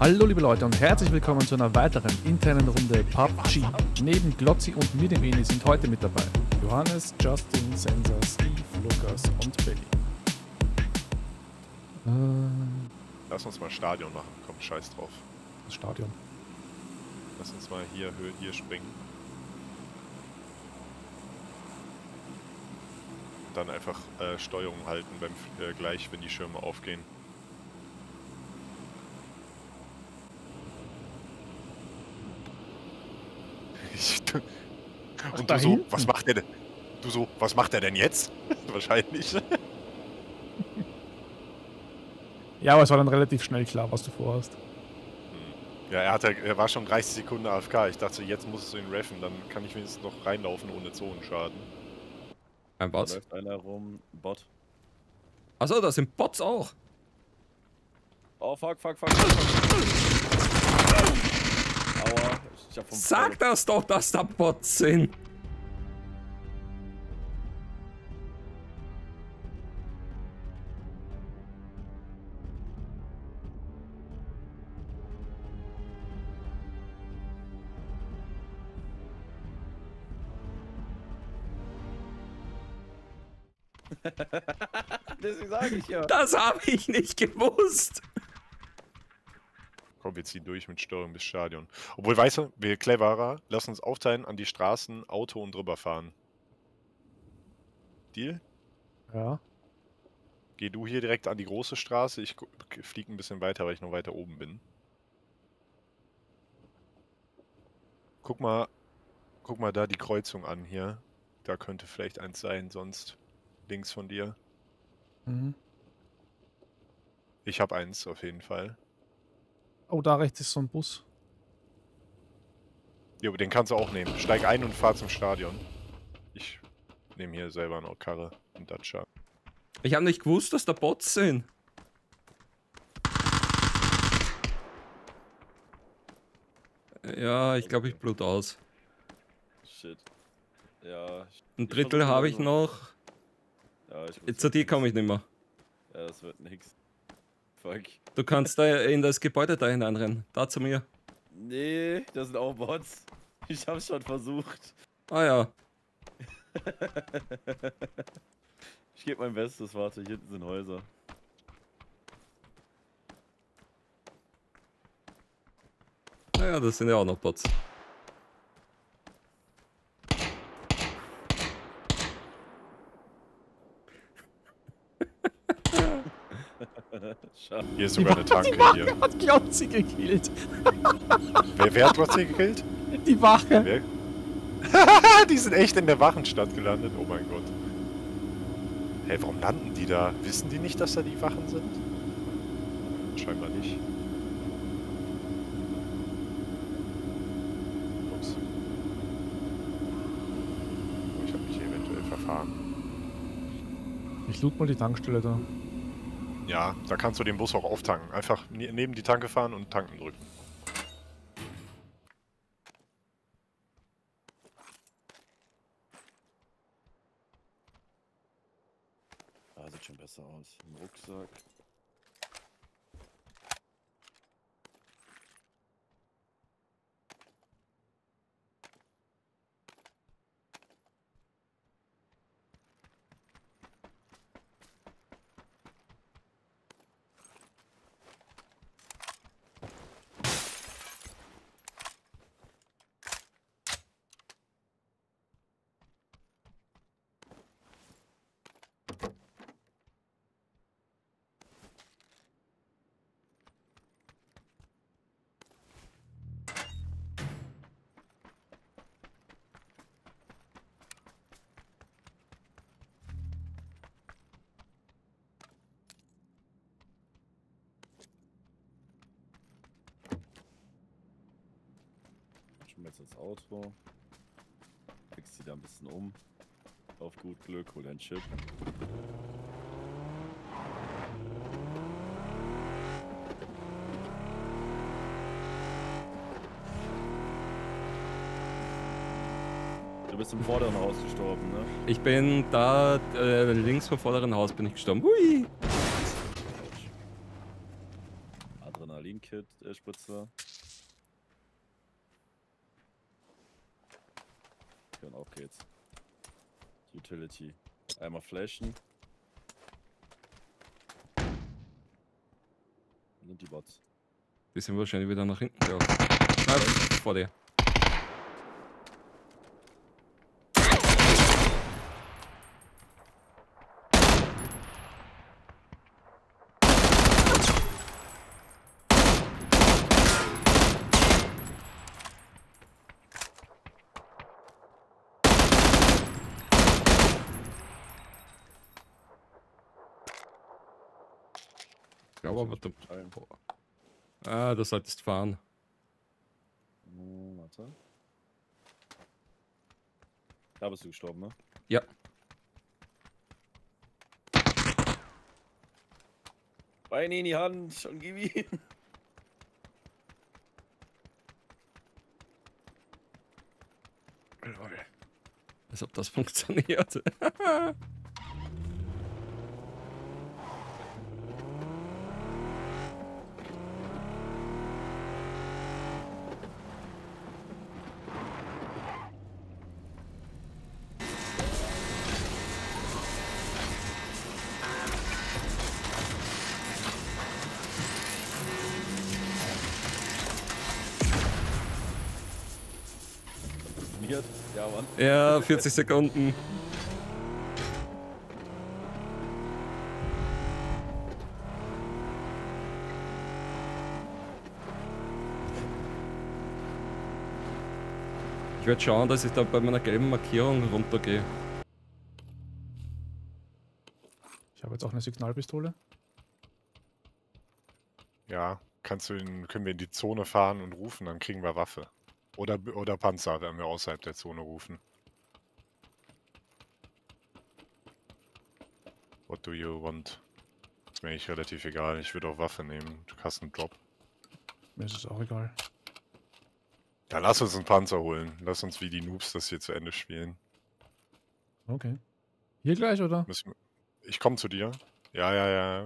Hallo liebe Leute und herzlich willkommen zu einer weiteren internen Runde PUBG. Neben Glotzi und mir, dem Eni, sind heute mit dabei Johannes, Justin, Sensor, Steve, Lukas und Billy. Lass uns mal Stadion machen, komm, scheiß drauf. Das Stadion. Lass uns mal hier, Höhe, hier springen. Dann einfach äh, Steuerung halten beim äh, gleich, wenn die Schirme aufgehen. Ich, und da du so, hinten. was macht der denn? Du so, was macht er denn jetzt? Wahrscheinlich. Ja, aber es war dann relativ schnell klar, was du vorhast. Ja, er, hatte, er war schon 30 Sekunden AFK. Ich dachte, jetzt musst du ihn reffen, dann kann ich wenigstens noch reinlaufen ohne Zonenschaden. Ein Da Bot. läuft einer rum, Bot. Achso, das sind Bots auch. Oh, fuck, fuck, fuck, fuck. fuck. Aua, Sag das doch, dass da Bots sind. Deswegen sage ich ja. Das habe ich nicht gewusst. Komm, wir ziehen durch mit Steuerung bis Stadion. Obwohl, weißt du, wir cleverer, lass uns aufteilen an die Straßen, Auto und drüber fahren. Deal? Ja. Geh du hier direkt an die große Straße, ich fliege ein bisschen weiter, weil ich noch weiter oben bin. Guck mal, guck mal da die Kreuzung an hier. Da könnte vielleicht eins sein, sonst links von dir. Mhm. Ich habe eins auf jeden Fall. Oh, da rechts ist so ein Bus. Jo, den kannst du auch nehmen. Steig ein und fahr zum Stadion. Ich nehme hier selber eine Karre und Dacia. Ich habe nicht gewusst, dass da Bots sind. Ja, ich glaube, ich blut aus. Shit. Ja. Ich, Ein Drittel habe ich noch. Ja, ich muss Zu dir komme ich nicht mehr. Ja, das wird nix. Fuck. Du kannst da in das Gebäude da hineinrennen. Da zu mir. Nee, das sind auch Bots. Ich hab's schon versucht. Ah ja. Ich gebe mein Bestes, warte, hier hinten sind Häuser. Ah ja, das sind ja auch noch Bots. Hier ist sogar eine Tanke hier. hat Glotzi gekillt. Wer, wer hat was hier gekillt? Die Wache. Wer? die sind echt in der Wachenstadt gelandet. Oh mein Gott. Hey, warum landen die da? Wissen die nicht, dass da die Wachen sind? Scheinbar nicht. Ups. Oh, ich habe mich eventuell verfahren. Ich loot mal die Tankstelle da. Ja, da kannst du den Bus auch auftanken. Einfach ne neben die Tanke fahren und tanken drücken. Ah, sieht schon besser aus. Ein Rucksack. Ins Auto. Fix die da ein bisschen um. Auf gut Glück, hol dein Chip. Du bist im vorderen Haus gestorben, ne? Ich bin da äh, links vom vorderen Haus bin ich gestorben. Hui! Adrenalin-Kit, äh, Spritze. Okay, und auf geht's. Utility. Einmal flashen. Und die Bots. Die sind wahrscheinlich wieder nach hinten gelaufen. Nein, vor dir. Glaube aber, du, Teilen. ah, du solltest fahren. Hm, warte. Da bist du gestorben, ne? Ja. Beine in die Hand und gib ihm. Als ob das funktioniert. Mann. ja, 40 Sekunden. Ich werde schauen, dass ich da bei meiner gelben Markierung runtergehe. Ich habe jetzt auch eine Signalpistole. Ja, kannst du in, können wir in die Zone fahren und rufen, dann kriegen wir Waffe. Oder, oder Panzer, wenn wir außerhalb der Zone rufen. What do you want? Ist mir eigentlich relativ egal. Ich würde auch Waffe nehmen. Du hast einen Drop. Mir ist es auch egal. Dann lass uns einen Panzer holen. Lass uns wie die Noobs das hier zu Ende spielen. Okay. Hier gleich, oder? Müssen Ich komme zu dir. Ja, ja, ja.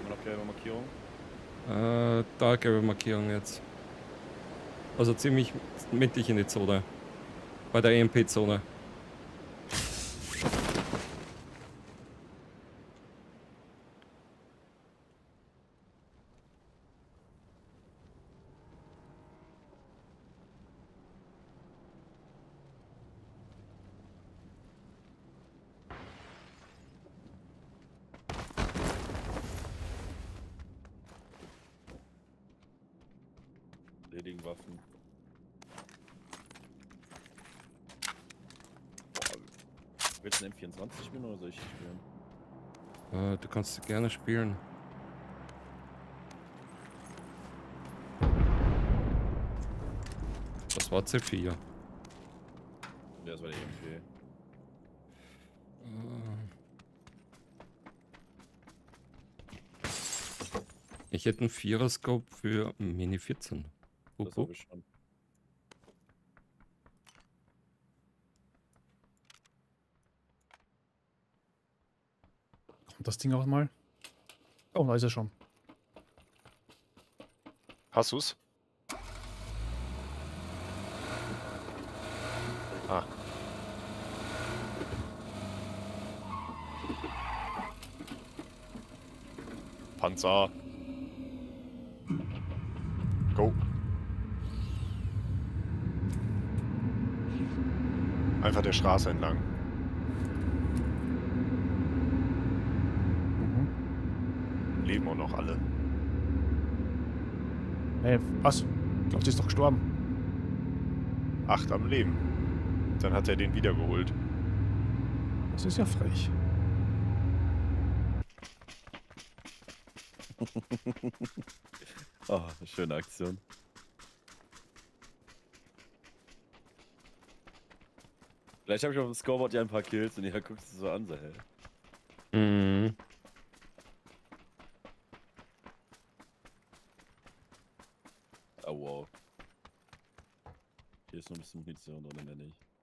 Immer noch gelbe Markierung. Äh, da gelbe Markierung jetzt. Also ziemlich mittig in die Zone. Bei der EMP-Zone. Ledigen Waffen. Boah, willst du einen M24 spielen oder soll ich Äh, du kannst gerne spielen. Das war C4. Ja, das war die EMP. Ich hätte einen Vierer-Scope für Mini 14. Hup, Das habe ich schon. Das Ding auch mal? Oh, da ist er schon. Hast du's? Ah. Panzer. Go. Einfach der Straße entlang. Mhm. Leben auch noch alle. Hey, was? Ich glaube, sie ist doch gestorben. Acht am Leben. Dann hat er den wiedergeholt. Das ist ja frech. Ah, schöne Aktion. Vielleicht habe ich auf dem Scoreboard ja ein paar Kills und ihr guckt es so an, so, hä? Mhm. Ah, wow. Hier ist noch ein bisschen Munition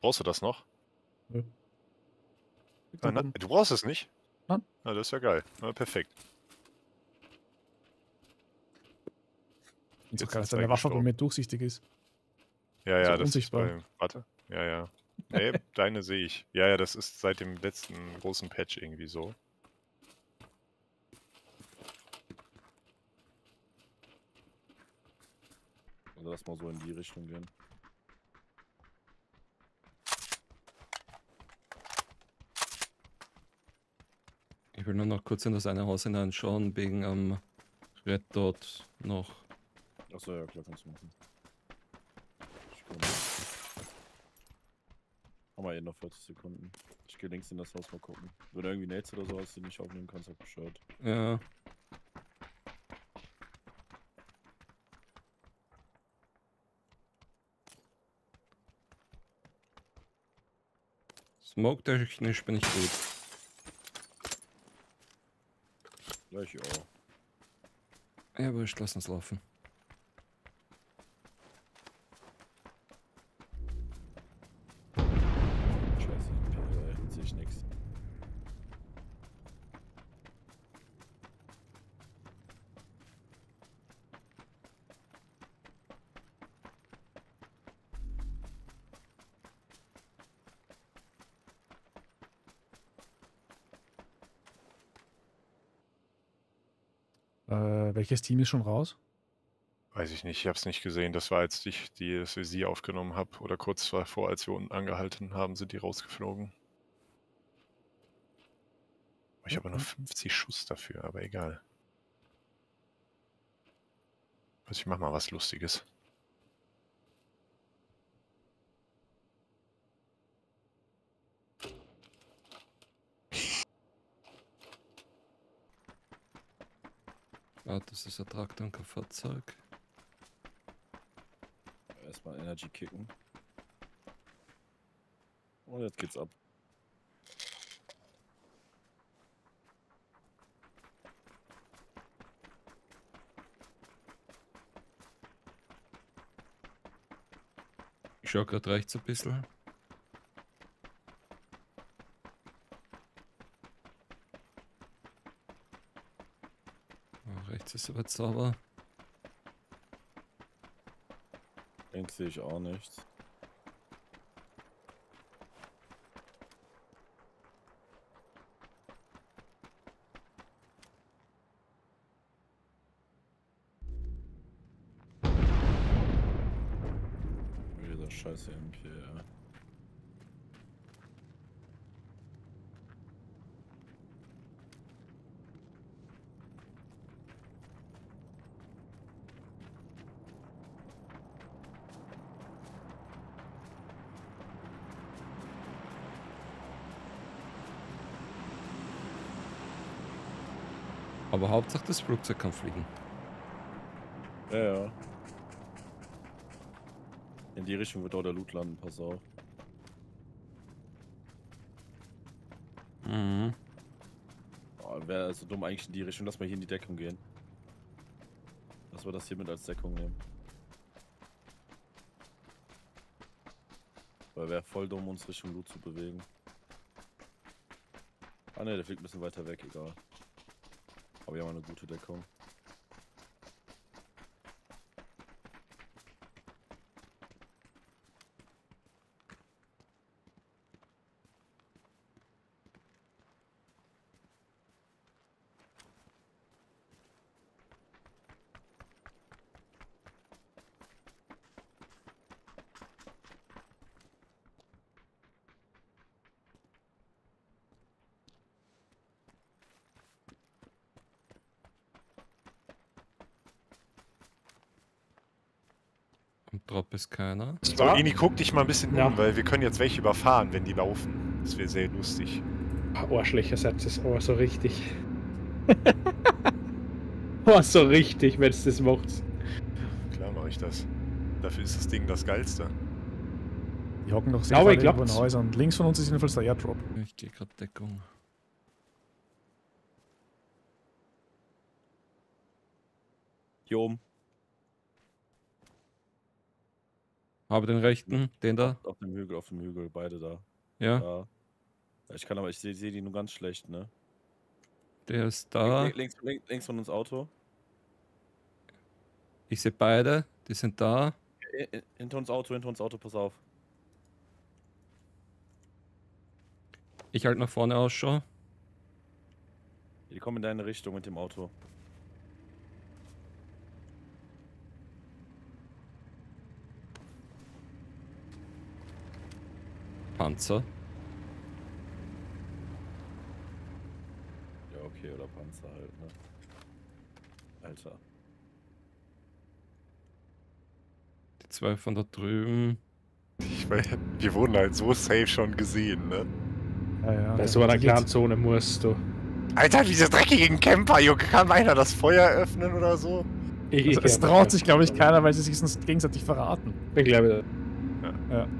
Brauchst du das noch? Ah, da na, oben. du brauchst es nicht? Nein. Na, das ist ja geil. Na, perfekt. Und so geil, ist dass deine Waffe mir durchsichtig ist. Ja, ja, So das unsichtbar. ist bei, Warte. Ja, ja. Nee, deine sehe ich. Ja, ja, das ist seit dem letzten großen Patch irgendwie so. Also lass mal so in die Richtung gehen. Ich will nur noch kurz in das eine Haus hineinschauen, wegen am Red Dot noch. Achso, ja klar, kannst du machen. Haben wir eh noch 40 Sekunden. Ich gehe links in das Haus mal gucken. Wenn du irgendwie Nates oder so hast, die nicht aufnehmen kannst, sag Bescheid. Ja. Smoke-technisch bin ich gut. Ja, ich auch. Ja, wurscht, lass uns laufen. Scheiße, ey, sehe ich nix. Äh, welches Team ist schon raus? Weiß ich nicht, ich habe es nicht gesehen. Das war, als ich die sie aufgenommen habe. Oder kurz davor, als wir unten angehalten haben, sind die rausgeflogen. Ich habe nur 50 Schuss dafür, aber egal. Also ich mach mal was Lustiges. Ah, das ist ein Traktor und kein Fahrzeug. Erstmal Energy kicken. Und jetzt geht's ab. Ich schau grad rechts ein bisschen. Aber sauber. Links sehe ich auch nichts. Wieder scheiße MP, ja. Aber Hauptsache das Flugzeug kann fliegen. Ja, ja. In die Richtung wird auch der Loot landen, pass auf. Mhm. Oh, Wäre also dumm eigentlich in die Richtung. Lass mal hier in die Deckung gehen. Lass wir das hier mit als Deckung nehmen. Weil wäre voll dumm, uns Richtung Loot zu bewegen. Ah ne, der fliegt ein bisschen weiter weg, egal. Aber wir haben eine gute Deckung. Am Drop ist keiner. So, Ini, guck dich mal ein bisschen Ja. um, weil wir können jetzt welche überfahren, wenn die laufen. Das wäre sehr lustig. Arschlöcher setzt es oh, so richtig. oh, so richtig, wenn es das macht. Klar mache ich das. Dafür ist das Ding das Geilste. Die hocken doch sehr Ja, aber weit über den. Häusern. Links von uns ist jedenfalls der Airdrop. Ich gehe gerade Deckung. Hier oben. Habe den rechten, den da. Auf dem Hügel, auf dem Hügel, beide da. Ja. Ja, Ich kann aber, ich sehe seh die nur ganz schlecht, ne? der ist da. Link- Links, links, links von uns Auto. Ich sehe beide, die sind da. Hinter uns Auto, hinter uns Auto, pass auf. Ich halt nach vorne Ausschau. Die kommen in deine Richtung mit dem Auto. Panzer. Ja, okay, oder Panzer halt, ne? Alter. Die zwei von da drüben. Ich mein, wir wurden halt so safe schon gesehen, ne? Ja, ja. Bei so einer Jetzt- kleinen Zone musst du. Alter, diese dreckigen Camper, Junge. Kann einer das Feuer öffnen oder so? Ich, Also, es traut sich, glaube ich, keiner, weil sie sich sonst gegenseitig verraten. bin, glaube Kann ich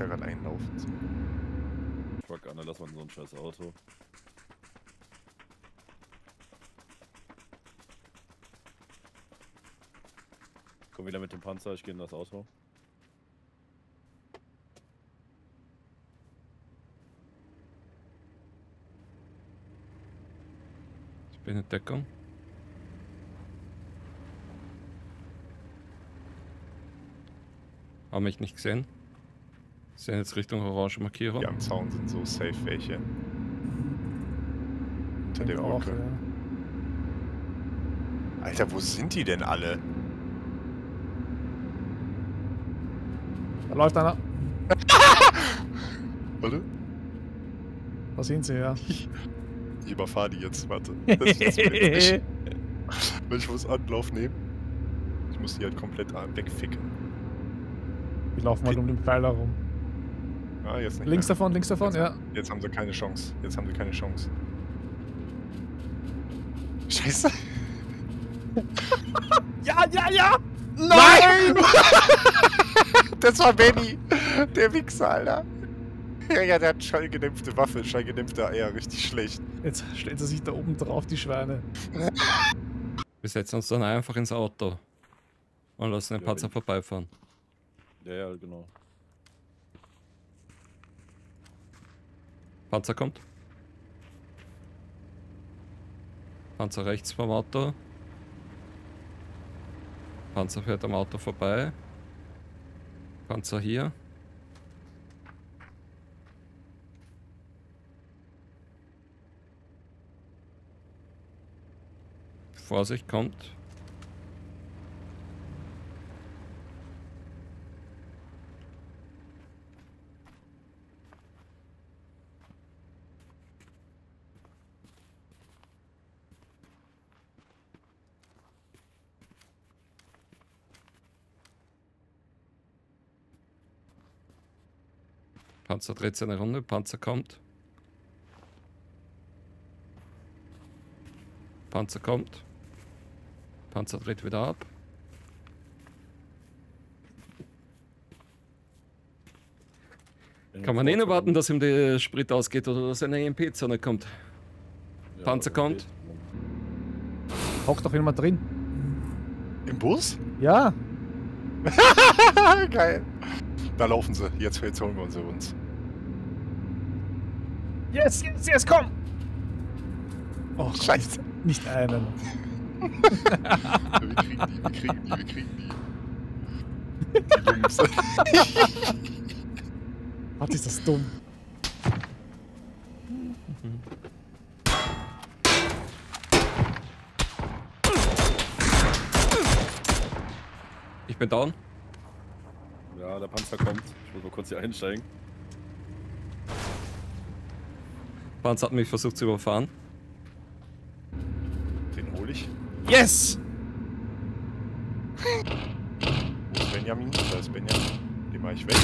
da gerade einlaufen? Truck an, lass mal in so ein scheiß Auto. Komm wieder mit dem Panzer, ich gehe in das Auto. Ich bin in Deckung. Haben mich nicht gesehen. Sind jetzt Richtung orange Markierung. Ja, am Zaun sind so safe welche. Hinter der auch, Brücke. ja. Alter, wo sind die denn alle? Da läuft einer. Warte. Da sind sie, ja. Ich überfahre die jetzt, warte. Das ist. Weil ich muss Anlauf nehmen. Ich muss die halt komplett an- wegficken. Die laufen halt um den Pfeiler rum. Ah, jetzt nicht Links mehr. davon, links davon, Jetzt, ja. Jetzt haben sie keine Chance. Jetzt haben sie keine Chance. Scheiße. Ja, ja, ja! Nein! das war Benny. Der Wichser, Alter. Ja, ja, der hat schallgedämpfte Waffe, schallgedämpfte AR, richtig schlecht. Jetzt stellt sie sich da oben drauf, die Schweine. Wir setzen uns dann einfach ins Auto. Und lassen den Ja, Panzer wenn- vorbeifahren. Ja, ja, genau. Panzer kommt. Panzer rechts vom Auto. Panzer fährt am Auto vorbei. Panzer hier. Vorsicht, kommt. Panzer dreht seine Runde, Panzer kommt. Panzer kommt. Panzer dreht wieder ab. Kann man eh nur warten, dass ihm der Sprit ausgeht oder dass eine EMP-Zone kommt. Ja, Panzer kommt. Hockt doch jemand drin. Im Bus? Ja, Geil. Da laufen sie. Jetzt, jetzt holen wir uns uns. yes, yes, yes, komm! Oh, Gott, Scheiße. nicht einen. Wir kriegen die, wir kriegen die, wir kriegen die. Die Bumse. Was ist das dumm? Ich bin down. Ja, der Panzer kommt. Ich muss mal kurz hier einsteigen. Panzer hat mich versucht zu überfahren. Den hole ich. Yes! Wo ist Benjamin? Da ist Benjamin. Den mach ich weg.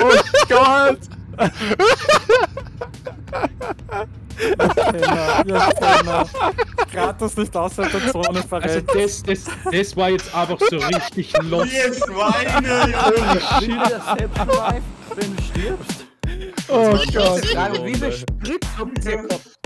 Oh Gott! Penner, ihr Penner. Das nicht außerhalb der Zone Also verrät. das, das, das war jetzt einfach so richtig los. Ihr Schweine, Junge! Shit, der Sepp live, wenn du stirbst. Oh Gott. wie. Sprit habt ihr gehabt?